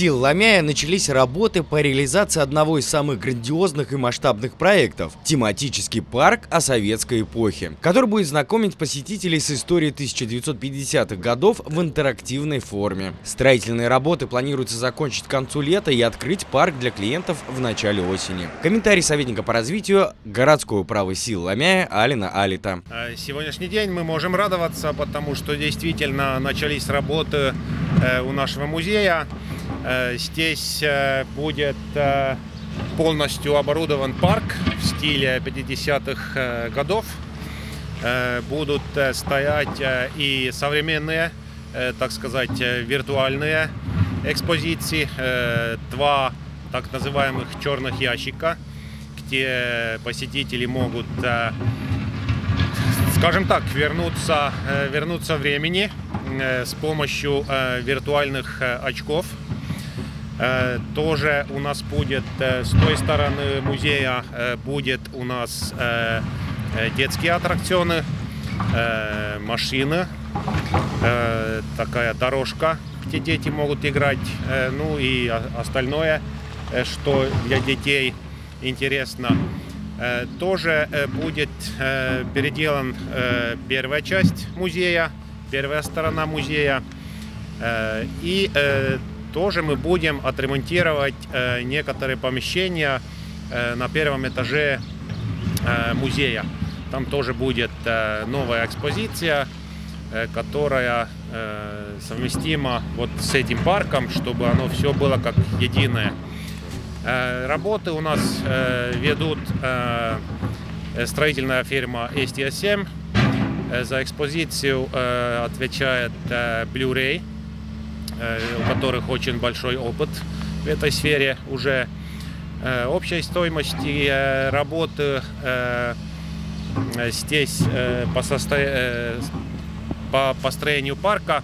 сил Ламяя начались работы по реализации одного из самых грандиозных и масштабных проектов – тематический парк о советской эпохе, который будет знакомить посетителей с историей 1950-х годов в интерактивной форме. Строительные работы планируется закончить к концу лета и открыть парк для клиентов в начале осени. Комментарий советника по развитию городской управы сил Ламяя Алина Алита. Э, сегодняшний день мы можем радоваться, потому что действительно начались работы у нашего музея. Э, здесь э, будет э, полностью оборудован парк в стиле 50-х годов. Будут стоять и современные, так сказать, виртуальные экспозиции. Два так называемых черных ящика, где посетители могут, скажем так, вернуться, вернуться времени с помощью виртуальных очков. Э, тоже у нас будет э, с той стороны музея э, будет у нас детские аттракционы, машины, такая дорожка, где дети могут играть, ну и остальное, что для детей интересно. Тоже будет переделан первая часть музея, первая сторона музея. И тоже мы будем отремонтировать э, некоторые помещения э, на первом этаже э, музея. Там тоже будет новая экспозиция, которая совместима вот с этим парком, чтобы оно все было как единое. Работы у нас ведут строительная фирма STSM. За экспозицию отвечает Blu-ray Э, у которых очень большой опыт в этой сфере уже. Э, общей стоимости э, работы здесь по, состо... по построению парка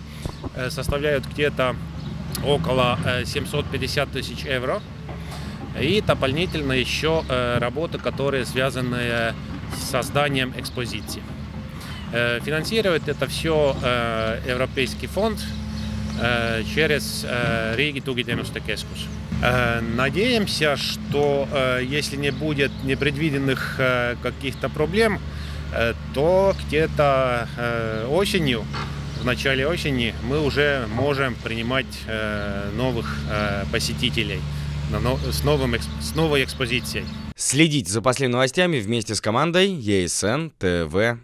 составляют где-то около 750 тысяч евро. И дополнительно еще работы, которые связаны с созданием экспозиции. Финансирует это все Европейский фонд Э, через э, Риги Тугитемуста Кескус. Э, надеемся, что если не будет непредвиденных каких-то проблем, то где-то осенью, в начале осени, мы уже можем принимать новых посетителей с, новым, с новой экспозицией. Следите за последними новостями вместе с командой ЕСН ТВ.